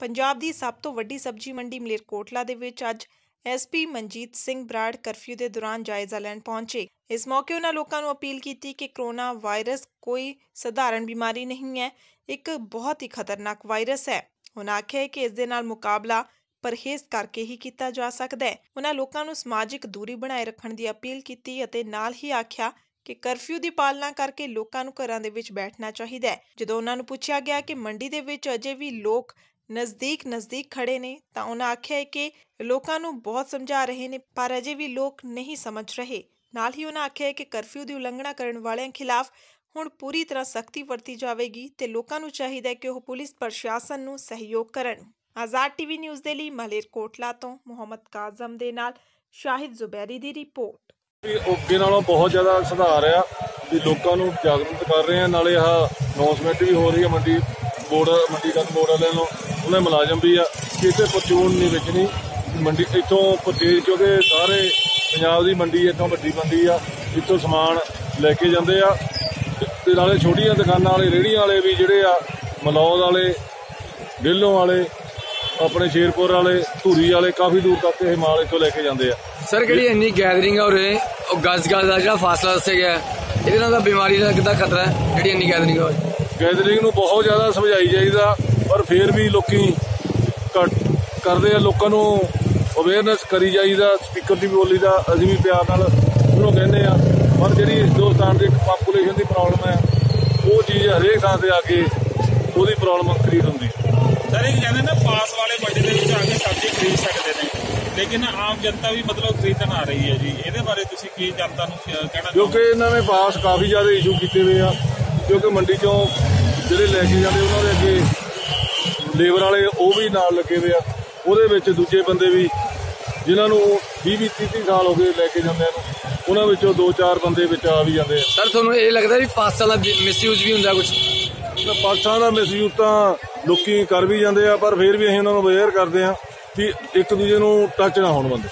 ਪੰਜਾਬ ਦੀ ਸਭ ਤੋਂ ਵੱਡੀ ਸਬਜ਼ੀ ਮੰਡੀ ਮਲੇਰਕੋਟਲਾ ਦੇ ਵਿੱਚ ਅੱਜ ਐਸਪੀ ਮਨਜੀਤ ਸਿੰਘ ਬਰਾੜ ਕਰਫਿਊ ਦੇ ਦੌਰਾਨ ਜਾਇਜ਼ਾ ਲੈਣ ਪਹੁੰਚੇ। ਇਸ ਮੌਕੇ ਉਹਨਾਂ ਲੋਕਾਂ ਨੂੰ ਅਪੀਲ ਕੀਤੀ ਕਿ ਕਰੋਨਾ ਵਾਇਰਸ ਕੋਈ ਸਧਾਰਨ ਬਿਮਾਰੀ ਨਹੀਂ ਹੈ, ਇੱਕ ਬਹੁਤ ਹੀ ਖਤਰਨਾਕ ਵਾਇਰਸ ਹੈ। ਉਹਨਾਂ ਆਖਿਆ ਕਿ ਇਸ ਦੇ ਨਾਲ ਮੁਕਾਬਲਾ ਪਰਹੇਜ਼ ਕਰਕੇ ਹੀ ਕੀਤਾ ਜਾ ਸਕਦਾ ਹੈ। ਉਹਨਾਂ ਲੋਕਾਂ ਨੂੰ ਸਮਾਜਿਕ ਦੂਰੀ ਬਣਾਏ ਰੱਖਣ ਦੀ ਅਪੀਲ ਕੀਤੀ ਅਤੇ ਨਾਲ ਹੀ ਆਖਿਆ ਕਿ ਕਰਫਿਊ ਦੀ ਪਾਲਣਾ ਕਰਕੇ ਲੋਕਾਂ ਨੂੰ ਘਰਾਂ ਦੇ ਵਿੱਚ ਬੈਠਣਾ ਚਾਹੀਦਾ ਹੈ। ਜਦੋਂ ਉਹਨਾਂ ਨੂੰ ਪੁੱਛਿਆ ਗਿਆ ਕਿ ਮੰਡੀ ਦੇ ਵਿੱਚ ਅਜੇ ਵੀ ਲੋਕ ਨਜ਼ਦੀਕ ਨਜ਼ਦੀਕ ਖੜੇ ਨੇ, ਤਾਂ ਉਹਨਾਂ ਆਖਿਆ ਕਿ ਲੋਕਾਂ ਨੂੰ ਬਹੁਤ ਸਮਝਾ ਰਹੇ ਨੇ, ਪਰ ਅਜੇ ਵੀ ਲੋਕ ਨਹੀਂ ਸਮਝ ਰਹੇ। ਨਾਲ ਹੀ ਉਹਨਾਂ ਆਖਿਆ ਕਿ ਕਰਫਿਊ ਦੀ ਉਲੰਘਣਾ ਕਰਨ ਵਾਲਿਆਂ ਖਿਲਾਫ ਹੁਣ ਪੂਰੀ ਤਰ੍ਹਾਂ ਸਖਤੀ ਵਰਤੀ ਜਾਵੇਗੀ ਤੇ ਲੋਕਾਂ ਨੂੰ ਚਾਹੀਦਾ ਹੈ ਕਿ ਉਹ ਪੁਲਿਸ ਪ੍ਰਸ਼ਾਸਨ ਨੂੰ ਸਹਿਯੋਗ ਕਰਨ। ਆਜ਼ਾਦ ਟੀਵੀ ਨਿਊਜ਼ ਦੇ ਲਈ ਮਲੇਰਕੋਟਲਾ ਤੋਂ ਮੁਹੰਮਦ ਕਾਜ਼ਮ ਦੇ ਨਾਲ ਸ਼ਾਹਿਦ ਜ਼ੁਬੈਰੀ ਦੀ ਰਿਪੋਰਟ। ਅੱਗੇ ਨਾਲੋਂ ਬਹੁਤ ਜ਼ਿਆਦਾ ਸੁਧਾਰ ਆ ਵੀ ਲੋਕਾਂ ਨੂੰ ਜਾਗਰੂਕ ਕਰ ਰਹੇ ਆ, ਨਾਲੇ ਆਹ ਅਨਾਉਂਸਮੈਂਟ ਵੀ ਹੋ ਰਹੀ ਹੈ ਮੰਡੀ ਬੋਰਡ, ਮੰਡੀ ਦਾ ਬੋਰਡ ਵਾਲਿਆਂ ਨੂੰ। ਉਹਨਾਂ ਮੁਲਾਜ਼ਮ ਵੀ ਆ ਕਿ ਇੱਥੇ ਪਰਚੂਨ ਨਹੀਂ ਵੇਚਣੀ। ਮੰਡੀ ਇੱਥੋਂ ਪਰਚੇਜ ਕਿਉਂਕਿ ਸਾਰੇ ਪੰਜਾਬ ਦੀ ਮੰਡੀ ਇੱਥੋਂ ਵੱਡੀ ਮੰਡੀ ਆ ਇੱਥੋਂ ਸਮਾਨ ਲੈ ਕੇ ਜਾਂਦੇ ਆ। ਤੇ- ਨਾਲੇ ਛੋਟੀਆਂ ਦੁਕਾਨਾਂ ਵਾਲੇ ਰੇਹੜੀਆਂ ਵਾਲੇ ਵੀ ਜਿਹੜੇ ਆ ਮਲੌਦ ਵਾਲੇ ਡੇਲੋਂ ਵਾਲੇ ਆਪਣੇ ਸ਼ੇਰਪੁਰ ਵਾਲੇ ਧੂਰੀ ਵਾਲੇ ਕਾਫੀ ਦੂਰ ਤੱਕ ਇਹ ਮਾਲ ਇੱਥੋਂ ਲੈ ਕੇ ਜਾਂਦੇ ਆ। ਸਰ ਜਿਹੜੀ ਇੰਨੀ ਗੈਦਰਿੰਗ ਹੋ ਰਹੀ ਉਹ ਗਜ਼ ਗਜ਼ ਦਾ ਜਿਹੜਾ ਫਾਸਲਾ ਦੱਸਿਆ ਗਿਆ ਇਹਦੇ ਨਾਲ ਤਾਂ ਬਿਮਾਰੀ ਦਾ ਕਿੱਦਾਂ ਖਤਰਾ ਹੈ? ਜਿਹੜੀ ਇੰਨੀ ਗੈਦਰਿੰਗ ਹੋ ਰਹੀ ਗੈਦਰਿੰਗ ਨੂੰ ਬਹੁਤ ਜ਼ਿਆਦਾ ਸਮਝਾਈ ਜਾਈਦਾ ਪਰ ਫਿਰ ਵੀ ਲੋਕੀ ਕਰਦੇ ਆ ਲੋਕਾਂ ਨੂੰ ਅਵੇਅਰਨੈਸ ਕਰੀ ਜਾਈਦਾ ਸਪੀਕਰ ਦੀ ਬੋਲੀ ਦਾ ਅਸੀਂ ਵੀ ਪਿਆਰ ਨਾਲ ਉਹਨੂੰ ਕਹਿੰਦੇ ਆ। ਪਰ ਜਿਹੜੀ ਹਿੰਦੁਸਤਾਨ ਦੀ ਪਾਪੂਲੇਸ਼ਨ ਦੀ ਪ੍ਰੋਬਲਮ ਹੈ ਉਹ ਚੀਜ਼ ਹਰੇਕ ਥਾਂ ਤੇ ਆ ਕੇ ਉਹਦੀ ਪ੍ਰੋਬਲਮ ਕ੍ਰੀਏਟ ਹੁੰਦੀ ਸਰ ਇਹ ਕਹਿੰਦੇ ਨਾ ਪਾਸ ਵਾਲੇ ਮੰਡੀ ਦੇ ਵਿੱਚ ਆ ਕੇ ਸਬਜ਼ੀ ਖਰੀਦ ਸਕਦੇ ਨੇ। ਲੇਕਿਨ ਆਮ ਜਨਤਾ ਵੀ ਮਤਲਬ ਖਰੀਦਣ ਆ ਰਹੀ ਹੈ ਜੀ। ਇਹਦੇ ਬਾਰੇ ਤੁਸੀਂ ਕੀ ਜਨਤਾ ਨੂੰ ਕਹਿਣਾ ਕਿਉਂਕਿ ਇਹਨਾਂ ਨੇ ਪਾਸ ਕਾਫੀ ਜ਼ਿਆਦਾ ਇਸ਼ੂ ਕੀਤੇ ਹੋਏ ਆ। ਕਿਉਂਕਿ ਮੰਡੀ ਚੋਂ ਜਿਹੜੇ ਲੈ ਕੇ ਜਾਂਦੇ ਉਹਨਾਂ ਦੇ ਅੱਗੇ ਲੇਬਰ ਵਾਲੇ ਉਹ ਵੀ ਨਾਲ ਲੱਗੇ ਹੋਏ ਆ। ਉਹਦੇ ਵਿੱਚ ਦੂਜੇ ਬੰਦੇ ਵੀ ਜਿਨ੍ਹਾਂ ਨੂੰ 20 20 30 ਸਾਲ ਹੋ ਗਏ ਲੈ ਕੇ ਜਾਂਦਿਆਂ ਨੂੰ ਉਹਨਾਂ ਵਿੱਚੋਂ ਦੋ ਚਾਰ ਬੰਦੇ ਵਿੱਚ ਆ ਵੀ ਜਾਂਦੇ ਆ। ਸਰ ਤੁਹਾਨੂੰ ਇਹ ਲੱਗਦਾ ਵੀ ਪਾਸਾਂ ਦਾ ਮਿਸਯੂਜ਼ ਵੀ ਹੁੰਦਾ ਕੁਝ ਪਾਸਾਂ ਦਾ ਮਿਸਯੂਜ਼ ਤਾਂ ਲੋਕੀ ਕਰ ਵੀ ਜਾਂਦੇ ਆ ਪਰ ਫਿਰ ਵੀ ਅਸੀਂ ਉਹਨਾਂ ਨੂੰ ਅਵੇਅਰ ਕਰਦੇ ਆ ਕਿ ਇੱਕ ਦੂਜੇ ਨੂੰ ਟੱਚ ਨਾ ਹੋਣ ਬੰਦੇ।